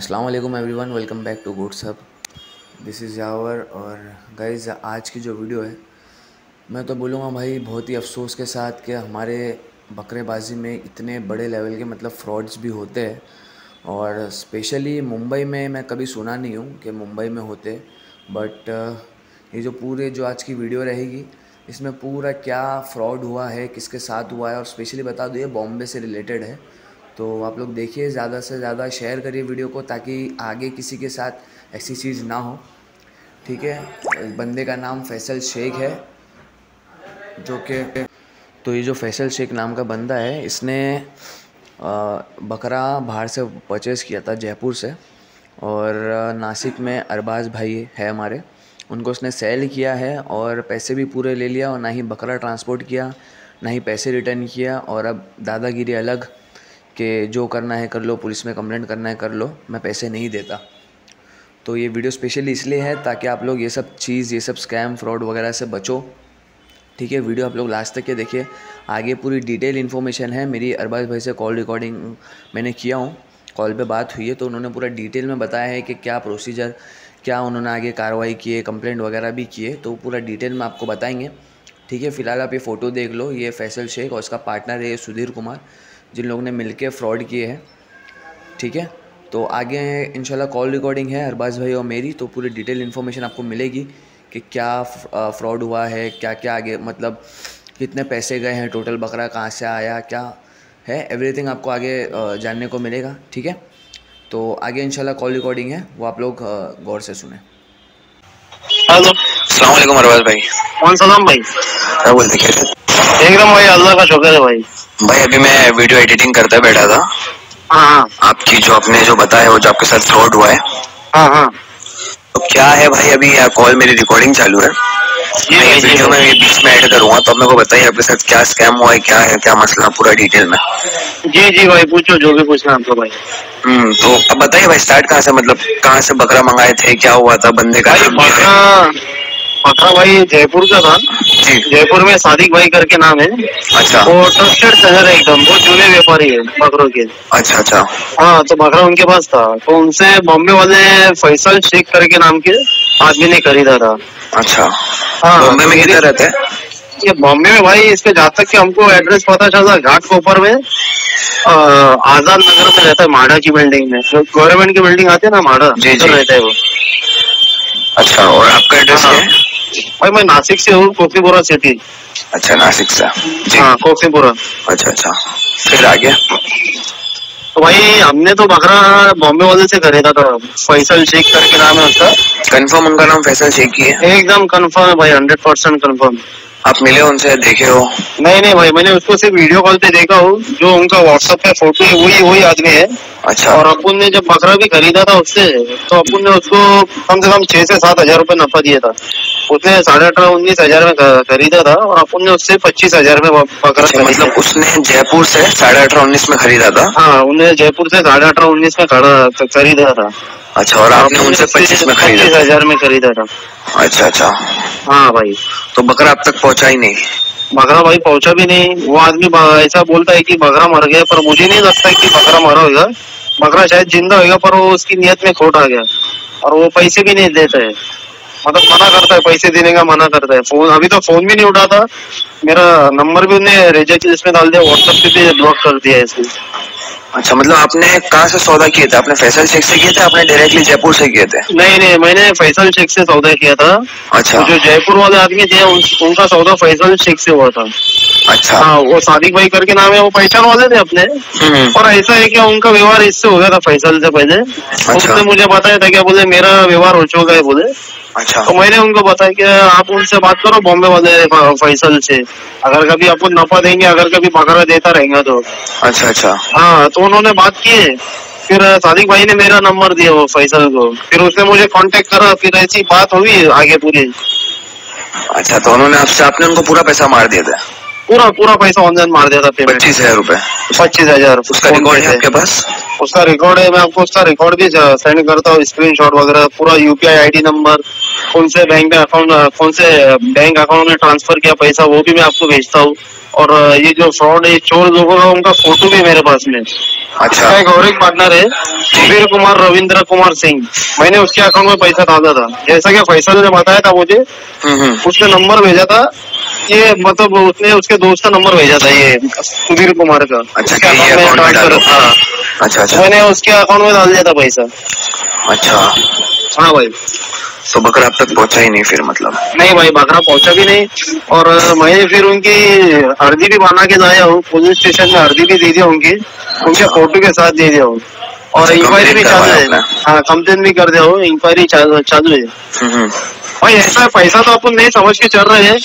अस्सलाम वालेकुम everyone, welcome back to good सब दिस इज़ यावर और गाइज़ आज की जो वीडियो है, मैं तो बोलूँगा भाई बहुत ही अफसोस के साथ कि हमारे बकरेबाजी में इतने बड़े लेवल के मतलब फ्रॉड्स भी होते हैं। और स्पेशली मुंबई में मैं कभी सुना नहीं हूँ कि मुंबई में होते बट ये जो पूरे जो आज की वीडियो रहेगी, इसमें पूरा क्या फ्रॉड हुआ है, किसके साथ हुआ है, और स्पेशली बता दो, ये बॉम्बे से रिलेटेड है। तो आप लोग देखिए, ज़्यादा से ज़्यादा शेयर करिए वीडियो को ताकि आगे किसी के साथ ऐसी चीज़ ना हो। ठीक है? बंदे का नाम फैसल शेख है, जो कि तो ये जो फैसल शेख नाम का बंदा है, इसने बकरा बाहर से परचेज़ किया था जयपुर से और नासिक में अरबाज भाई है हमारे। उनको उसने सेल किया है और पैसे भी पूरे ले लिया और ना ही बकरा ट्रांसपोर्ट किया, ना ही पैसे रिटर्न किया और अब दादागिरी अलग कि जो करना है कर लो, पुलिस में कंप्लेंट करना है कर लो, मैं पैसे नहीं देता। तो ये वीडियो स्पेशली इसलिए है ताकि आप लोग ये सब चीज़, ये सब स्कैम फ्रॉड वगैरह से बचो। ठीक है, वीडियो आप लोग लास्ट तक के देखिए। आगे पूरी डिटेल इन्फॉर्मेशन है। मेरी अरबाज भाई से कॉल रिकॉर्डिंग मैंने किया हूँ। कॉल पे बात हुई है तो उन्होंने पूरा डिटेल में बताया है कि क्या प्रोसीजर क्या उन्होंने आगे कार्रवाई किए कंप्लेंट वगैरह भी किए तो पूरा डिटेल में आपको बताएँगे। ठीक है, फ़िलहाल आप ये फ़ोटो देख लो। ये फैसल शेख और उसका पार्टनर है सुधीर कुमार। जिन लोगों ने मिल फ्रॉड किए हैं ठीक है? तो आगे इंशाल्लाह कॉल रिकॉर्डिंग है अरबाज भाई और मेरी तो पूरी डिटेल इन्फॉर्मेशन आपको मिलेगी कि क्या फ्रॉड हुआ है क्या क्या आगे मतलब कितने पैसे गए हैं टोटल बकरा कहाँ से आया क्या है एवरीथिंग आपको आगे जानने को मिलेगा ठीक है? तो आगे इंशाल्लाह कॉल रिकॉर्डिंग है वो आप लोग गौर से सुने। हेलो सलाम अरबाज भाई। कौन सलाम भाई। क्या बोलते एकदम भाई अल्लाह का शुक्र है भाई। भाई अभी मैं वीडियो एडिटिंग करते बैठा था। हाँ, हाँ। आपकी जो आपने जो बताया वो जो आपके साथ फ्रॉड हुआ है। हाँ हाँ। तो क्या है भाई अभी कॉल मेरी रिकॉर्डिंग चालू है। ये वीडियो में बीच में ऐड करूँगा तो मेरे को बताइए आपके साथ क्या स्कैम हुआ है क्या है क्या मसला पूरा डिटेल में? जी जी भाई पूछो जो भी पूछना आपको भाई। हम्म तो अब बताइए भाई स्टार्ट कहाँ से मतलब कहाँ से बकरा मंगाए थे क्या हुआ था बंदे का बकरा भाई जयपुर का था जयपुर में सादिक भाई करके नाम है। अच्छा। वो ट्रस्टेड शहर है एकदम बहुत जुड़े व्यापारी है बकरों के। अच्छा अच्छा। हाँ तो बकरा उनके पास था। तो उनसे बॉम्बे वाले फैसल शेख करके नाम के आदमी ने खरीदा था। अच्छा। हाँ। बॉम्बे में किधर रहते हैं? ये बॉम्बे में भाई इसके जहाँ तक कि हमको एड्रेस पता चला घाट के ऊपर में आज़ाद नगर में रहता है माड़ा की बिल्डिंग में। गवर्नमेंट की बिल्डिंग आती है ना माड़ा जी जी। रहता है वो। अच्छा और आपका एड्रेस हाँ। भाई मैं नासिक से हूँ कोकीपुरा सिटी अच्छा नासिक से। हाँ कोकीपुरा अच्छा अच्छा। फिर आगे। तो भाई हमने तो बकरा बॉम्बे वाले से खरीदा था। फैसल शेख करके नाम है उसका। कंफर्म उनका नाम फैसल शेख ही है? एकदम कंफर्म है भाई हंड्रेड परसेंट कंफर्म आप मिले उनसे देखे हो? नहीं नहीं भाई मैंने उसको सिर्फ़ वीडियो कॉल पे देखा हूँ। जो उनका व्हाट्सएप पे फ़ोटो है वही वही आदमी है। अच्छा। और अपन ने जब बकरा भी खरीदा था उससे तो अपन ने उसको कम से कम छह से सात हज़ार रूपए नफा दिया था। उसने साढ़े अठारह उन्नीस हज़ार में खरीदा था और अपन ने उससे पच्चीस हज़ार में बकरा अच्छा, मतलब उसने जयपुर से साढ़े अठारह उन्नीस में खरीदा था? हाँ उन्हें जयपुर से साढ़े अठारह उन्नीस में खरीदा था। अच्छा और आपने उनसे पच्चीस में खरीदा पच्चीस हज़ार में खरीदा था। अच्छा अच्छा। हाँ भाई। तो बकरा अब तक पहुँचा ही नहीं। बकरा भाई पहुँचा भी नहीं. वो आदमी ऐसा बोलता है कि बघरा मर गया, पर मुझे नहीं लगता कि बघरा मरा होगा. बकरा शायद ज़िंदा होगा, पर वो उसकी नियत में खोट आ गया. और वो पैसे भी नहीं देता है. मतलब मना करता है, पैसे देने का मना करता है. फ़ोन, अभी तो फ़ोन भी नहीं उठाता मेरा नंबर भी उन्हें रिजेक्ट इसमें डाल दिया व्हाट्सएप पे भी ब्लॉक कर दिया है अच्छा मतलब आपने कहाँ से सौदा किए थे? आपने फैसल शेख से किए थे आपने डायरेक्टली जयपुर से किए थे? नहीं नहीं मैंने फैसल शेख से सौदा किया था। अच्छा। तो जो जयपुर वाले आदमी थे उन, उनका सौदा फैसल शेख से हुआ था। अच्छा। हाँ वो सादिक भाई करके नाम है वो पहचान वाले थे अपने। हम्म। और ऐसा है कि उनका व्यवहार इससे हो गया था फैसल से पहले। अच्छा। उसने मुझे बताया था क्या बोले मेरा व्यवहार हो चुका है बोले। अच्छा। तो मैंने उनको बताया कि आप उनसे बात करो बॉम्बे वाले फैसल से। अगर कभी आपको नफा देंगे अगर कभी पकड़ा देता रहेगा तो। अच्छा अच्छा। हाँ तो उन्होंने बात की फिर सादिक भाई ने मेरा नंबर दिया वो फैसल को। फिर उसने मुझे कांटेक्ट करा, फिर ऐसी बात हुई आगे पूरी। अच्छा तो उन्होंने आपसे, आपने उनको पूरा पैसा मार दिया था? पूरा पूरा पैसा ऑनलाइन मार दिया था पच्चीस हज़ार रूपए। पच्चीस हज़ार उसका रिकॉर्ड है आपके पास? उसका रिकॉर्ड है मैं आपको उसका रिकॉर्ड भी सेंड करता हूँ स्क्रीन शॉट वगैरह पूरा यूपीआई आईडी नंबर कौन से बैंक में अकाउंट कौन से बैंक अकाउंट में ट्रांसफ़र किया पैसा वो भी मैं आपको भेजता हूँ। और ये जो फ्रॉड है चोर लोगों का उनका फ़ोटो भी मेरे पास में अच्छा। एक और एक पार्टनर है सुधीर कुमार रविंद्र कुमार सिंह। मैंने उसके अकाउंट में पैसा डाला था। जैसा कि फैसल ने बताया था मुझे हम्म हम्म। उसने नंबर भेजा था ये मतलब उसने उसके दोस्त का नंबर भेजा था ये सुधीर कुमार का। अच्छा, उसके कि ये account में account में हाँ। अच्छा अच्छा। मैंने उसके अकाउंट में डाल दिया था पैसा। अच्छा। हाँ भाई। तो बकरा अब तक पहुँचा ही नहीं फिर मतलब। नहीं भाई बकरा पहुँचा भी नहीं। और मैंने फिर उनकी अर्जी भी बना के लाया हूँ। पुलिस स्टेशन में अर्जी भी दे दिया उनकी। उनके फ़ोटो के साथ दे दिया हूँ। और अच्छा, इंक्वायरी भी complaint चालू है। हाँ कंप्लेन भी कर दिया हूँ। इंक्वायरी चालू चालू है। हम्म हम्म। भाई ऐसा पैसा तो अपन नहीं समझ के चल रहे हैं।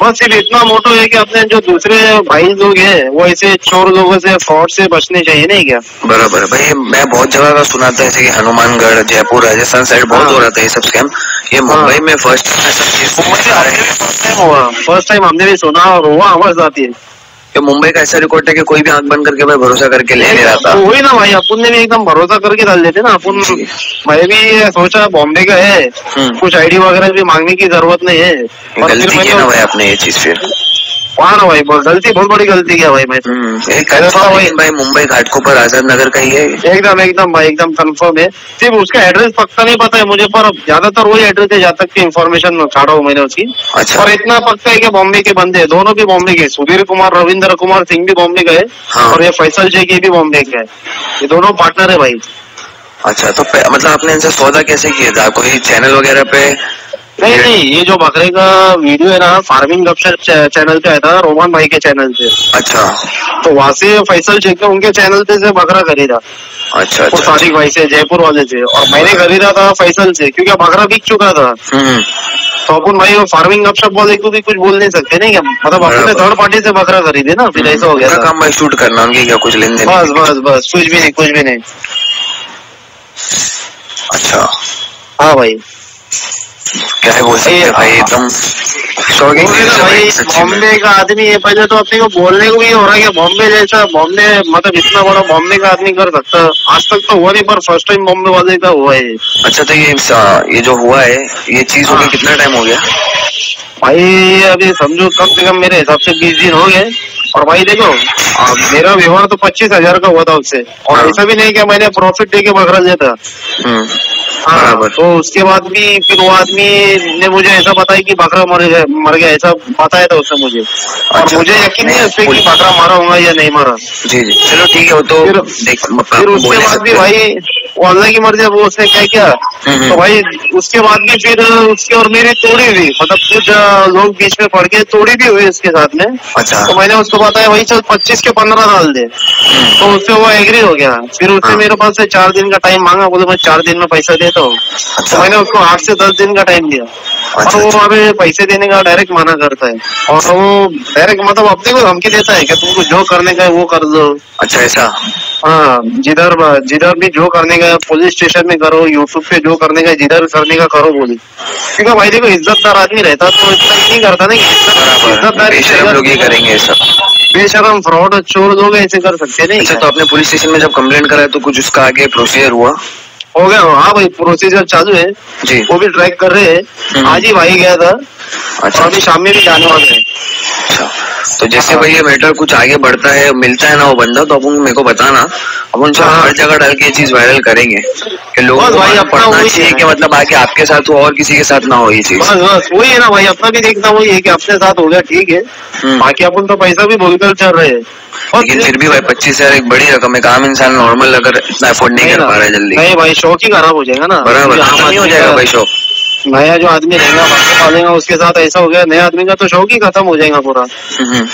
बस सिर्फ़ इतना मोटो है कि अपने जो दूसरे भाई लोग हैं वो ऐसे चोर लोगों से फ्रॉड से बचने चाहिए नहीं क्या? बराबर भाई मैं बहुत जगह का सुना था जैसे कि हनुमानगढ़ जयपुर राजस्थान साइड बहुत हाँ। हो रहा था ये सब स्कैम ये मुंबई में फ़र्स्ट टाइम हुआ। फ़र्स्ट टाइम हमने भी सुना और हुआ आवाज़ आती है। कि मुंबई का ऐसा रिकॉर्ड है कि कोई भी आँख बंद करके मैं भरोसा करके ले ले रहा था वही ना भाई अपन ने भी एकदम भरोसा करके डाल देते ना अपन मैं भी सोचा बॉम्बे का है। हम्म। कुछ आईडी वगैरह भी मांगने की ज़रूरत नहीं है। और फिर गलती की मैंने ना भाई आपने ये चीज़ फिर। वहाँ भाई बहुत गलती बहुत बड़ी गलती किया भाई मैं हम्म, ये है कि भाई मुंबई घाटकोपर आज़ाद नगर का ही है। एकदम एकदम भाई एकदम कंफर्म है। सिर्फ़ उसका एड्रेस पक्का नहीं पता है मुझे पर ज़्यादातर वही एड्रेस है जहाँ तक की इन्फॉर्मेशन छाड़ा हूँ मैंने उसकी। अच्छा। और इतना पक्का है कि बॉम्बे के बंदे हैं दोनों भी बॉम्बे के सुधीर कुमार रविंद्र कुमार सिंह भी बॉम्बे का है। और ये फैसल शेख ये भी बॉम्बे का ये दोनों पार्टनर है भाई। अच्छा तो मतलब आपने इनसे सौदा कैसे किया था? कोई चैनल वगैरह पे? नहीं नहीं ये जो बकरे का वीडियो है ना फ़ार्मिंग गपशप चैनल पे आया था रोमान भाई के चैनल पे। अच्छा। तो वहाँ से फैसल शेख उनके चैनल पे से बकरा खरीदा। अच्छा अच्छा। सादिक भाई से जयपुर वाले से। और मैंने खरीदा था फैसल से क्योंकि बकरा बिक चुका था। हम्म तो अपन भाई वो फ़ार्मिंग गपशप वाले को भी कुछ बोल नहीं सकते नहीं? क्या मतलब अपने थर्ड पार्टी से बकरा खरीदे ना फिर ऐसा हो गया काम भाई शूट करना उनकी क्या कुछ लेन देन बस बस बस कुछ भी नहीं कुछ भी नहीं। अच्छा। हाँ भाई। क्या है हैं भाई एकदम ना भाई बॉम्बे का आदमी है पहले तो अपने को बोलने को भी हो रहा है कि बॉम्बे जैसा बॉम्बे मतलब इतना बड़ा बॉम्बे का आदमी कर सकता है। आज तक तो हुआ नहीं पर फ़र्स्ट टाइम बॉम्बे वाले का हुआ है। अच्छा तो ये ये जो हुआ है ये चीज़ होके हाँ। कितना टाइम हो गया? भाई अभी समझो कम से कम मेरे हिसाब से बीस दिन हो गए। और भाई देखो मेरा व्यवहार तो पच्चीस हज़ार का हुआ था उससे। और हाँ। ऐसा भी नहीं कि मैंने प्रॉफिट दे के बकरा दिया था। हम्म। हाँ तो उसके बाद भी फिर वो आदमी ने मुझे ऐसा बताया कि बकरा मर गया मर गया ऐसा बताया था उसने मुझे। और अच्छा। मुझे यकीन नहीं है उस पे कि बकरा मारा होगा या नहीं मारा। जी जी। चलो ठीक है तो फिर- मतलब उसके बाद भी भाई अल्लाह की मर्ज़ी वो उसने क्या किया? हम्म। तो भाई उसके बाद भी फिर उसकी और मेरी तोड़ी हुई मतलब कुछ लोग बीच में पड़ के तोड़ी भी हुई उसके साथ में। अच्छा। तो मैंने उसको बताया वही चल पच्चीस के पंद्रह डाल दे। तो उससे वो एग्री हो गया। फिर उसने हाँ। मेरे पास से चार दिन का टाइम मांगा बोले मैं चार दिन में पैसा देता हूँ। तो अच्छा मैंने उसको आठ से दस दिन का टाइम दिया। अच्छा और वो अच्छा। हमें पैसे देने का डायरेक्ट मना करता है। और वो डायरेक्ट मतलब अपने को धमकी देता है कि तुमको जो करने का है वो कर दो। अच्छा ऐसा। हाँ जिधर जिधर भी जो करने का पुलिस स्टेशन में करो यूट्यूब पे जो करने का जिधर करने का करो बोली। क्योंकि भाई देखो इज्जतदार आदमी रहता तो इतना नहीं करता नहीं बराबर। इज्जतदार लोग ही करेंगे ये सब। बेशरम फ्रॉड चोर लोग ऐसे कर सकते नहीं। अच्छा तो आपने पुलिस स्टेशन में जब कम्प्लेट कराया तो कुछ उसका आगे प्रोसीजर हुआ? हो गया हाँ भाई प्रोसीजर चालू है। जी। वो भी ट्रैक कर रहे हैं। हम्म। आज ही भाई गया था। अच्छा। अभी शाम में भी जाने वाले हैं। अच्छा। तो जैसे हाँ। भाई ये मैटर कुछ आगे बढ़ता है मिलता है ना वो बंदा तो अपन मेरे को बताना अपन सब हाँ। हर जगह डाल के ये चीज़ वायरल करेंगे कि लोगों को भाई, पड़ना चाहिए है। कि मतलब आगे आपके साथ हो और किसी के साथ ना हो ये चीज़ बस बस वही है ना भाई अपना भी देखना वही है कि अपने साथ हो गया ठीक है हम्म। बाकी अपन तो पैसा भी बोलकर चल रहे हैं लेकिन फिर भी भाई पच्चीस हज़ार एक बड़ी रकम है आम इंसान नॉर्मल अगर इतना अफोर्ड नहीं कर पा रहा है जल्दी नहीं भाई शौक ही खराब हो जाएगा ना बराबर हो जाएगा भाई शौक नया जो आदमी रहेगा पालेगा उसके साथ ऐसा हो गया नया आदमी का तो शौक ही खत्म हो जाएगा पूरा। हम्म,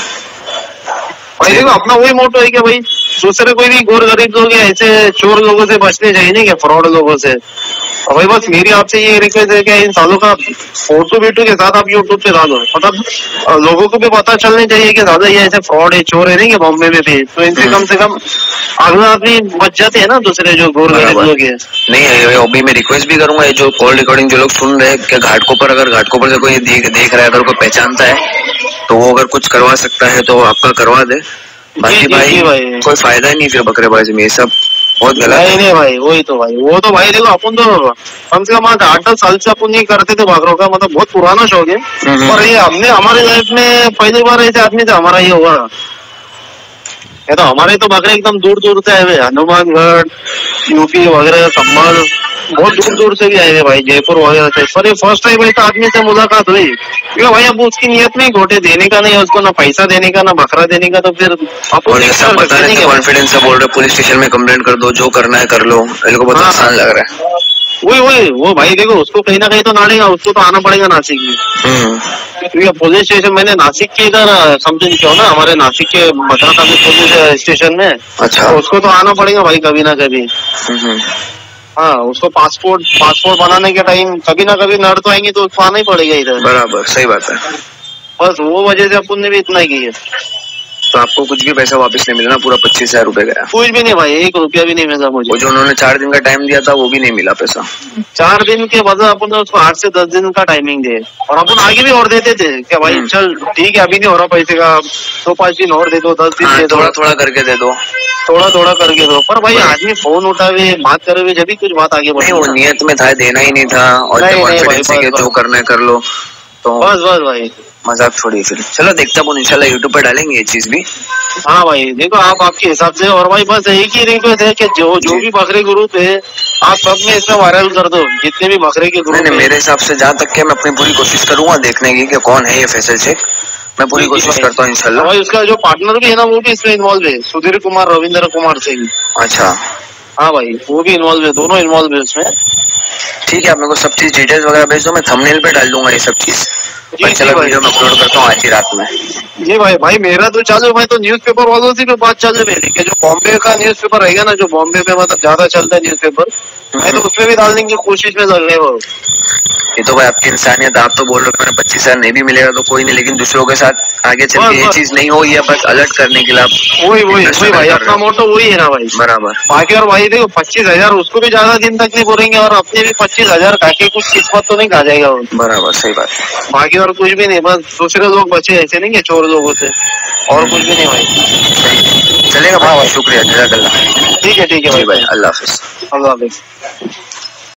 भाई देखो अपना वही मोटो है क्या भाई दूसरे कोई भी गोर गरीब लोग हैं ऐसे चोर लोगों से बचने चाहिए नहीं क्या फ्रॉड लोगों से। और भाई बस मेरी आपसे ये रिक्वेस्ट है कि इन सालों का फ़ोटो वीटो के साथ आप यूट्यूब पे डालो। मतलब लोगों को भी पता चलना चाहिए कि दादा ये ऐसे फ्रॉड है चोर है नहीं कि बॉम्बे में भी। तो इनसे हम्म। कम से कम अगला आदमी बच जाते हैं ना दूसरे जो गोर लोग हैं। नहीं अभी मैं रिक्वेस्ट भी करूँगा जो कॉल रिकॉर्डिंग जो लोग सुन रहे हैं कि घाटकोपर अगर घाटकोपर से कोई देख देख रहा है अगर कोई पहचानता है तो वो अगर कुछ करवा सकता है तो आपका करवा दे। बाकी भाई, भाई। कोई फ़ायदा ही नहीं फिर बकरेबाजी में ये सब। बहुत गलत नहीं नहीं भाई वही तो भाई वो तो भाई देखो अपन तो कम से कम आठ आठ दस साल से अपन ये करते थे बकरों का मतलब बहुत पुराना शौक है और पर ये हमने हमारे लाइफ में पहली बार ऐसे आदमी से हमारा ये हुआ। ये तो हमारे तो बकरे एकदम दूर दूर से आए हुए हनुमानगढ़ यूपी वगैरह संभल। बहुत दूर दूर से भी आए भाई जयपुर वगैरह से। पर ये फ़र्स्ट टाइम ऐसा आदमी से मुलाकात हुई। क्योंकि भाई अब उसकी नियत नहीं घोटे देने का नहीं है उसको ना पैसा देने का ना बकरा देने का तो फिर। कॉन्फिडेंस से बोल रहे पुलिस स्टेशन में कंप्लेंट कर दो जो करना है कर लो। मेरे को बहुत हाँ, आसान लग रहा है। वही वही वो भाई देखो उसको कहीं ना कहीं तो नाड़ेगा उसको तो आना पड़ेगा नासिक में। हम्म। क्योंकि पुलिस स्टेशन मैंने नासिक के इधर कंप्लेन क्यों ना हमारे नासिक के मथुरा पुलिस स्टेशन में अच्छा। तो उसको तो आना पड़ेगा भाई कभी ना कभी। हम्म। हाँ उसको पासपोर्ट पासपोर्ट बनाने के टाइम कभी ना कभी नर तो आएँगे तो उसको आना ही पड़ेगा इधर। बराबर सही बात है। बस वो वजह से अपन ने भी इतना ही किया। तो आपको कुछ भी पैसा वापस नहीं मिलना पूरा पच्चीस हज़ार रूपए गया। कुछ भी नहीं भाई एक रुपया भी नहीं मिला वो मुझे जो उन्होंने चार दिन का टाइम दिया था वो भी नहीं मिला पैसा। चार दिन के बदले अपन ने उसको आठ से दस दिन का टाइमिंग दिए। और अपन आगे भी और देते थे कि भाई हम्म। चल ठीक है अभी नहीं हो रहा पैसे का दो पाँच दिन और दे दो दस दिन हाँ, दे दो। थोड़ा थोड़ा करके दे दो। थोड़ा थोड़ा करके दो। पर भाई आदमी फ़ोन उठावे बात करे हुए जब भी कुछ बात आगे नहीं वो बढ़े नियत में था देना ही नहीं था। और जो करना है कर लो तो बस बस भाई। मज़ाक छोड़िए फिर। चलो देखते हैं इंशाल्लाह यूट्यूब पर डालेंगे ये चीज़ भी। हाँ भाई देखो आप आपके हिसाब से और भाई बस एक ही रिक्वेस्ट है कि जो जो भी बकरे ग्रुप है आप सब में इसमें वायरल कर दो जितने भी बकरे के ग्रुप नहीं मेरे हिसाब से जहाँ तक के मैं अपनी पूरी कोशिश करूँगा देखने की कि कौन है ये फैसल शेख मैं पूरी कोशिश करता हूँ इंशाल्लाह भाई उसका जो पार्टनर भी है ना वो भी इसमें इन्वॉल्व है सुधीर कुमार रविंद्र कुमार सिंह। अच्छा। हाँ भाई वो भी इन्वॉल्व है दोनों इन्वॉल्व है उसमें। ठीक है आप मेरे को सब चीज़ डिटेल्स वगैरह भेज दो मैं थंबनेल पे डाल दूँगा ये सब चीज़। जी, चलो भाई। वीडियो में अपलोड करता हूँ आज ही रात में जी भाई भाई मेरा तो चालू भाई तो न्यूज़ पेपर वालों से भी बात चालू मेरी कि जो बॉम्बे का न्यूज़ पेपर रहेगा ना जो बॉम्बे में मतलब ज़्यादा चलता है न्यूज़ पेपर भाई तो उसमें भी डालने की कोशिश में लग रहे हो ये तो भाई आपकी इंसानियत आप तो बोल रहे हो मैंने पच्चीस हज़ार नहीं भी मिलेगा तो कोई नहीं लेकिन दूसरों के साथ आगे चल के ये चीज़ नहीं हो ये बस अलर्ट करने के लिए वही वही वही भाई अपना हो। मोटो वही है ना भाई। बराबर। बाकी और भाई देखो पच्चीस हज़ार उसको भी ज़्यादा दिन तक नहीं बोलेंगे और अपने भी पच्चीस हज़ार खा के कुछ किस्मत तो नहीं खा जाएगा बराबर सही बात बाकी और कुछ भी नहीं बस दूसरे लोग बचे ऐसे नहीं है चोर लोगों से और कुछ भी नहीं भाई। चलेगा भाई शुक्रिया जजाकल्ला। ठीक है ठीक है भाई। भाई अल्लाह हाफिज। अल्लाह हाफिज।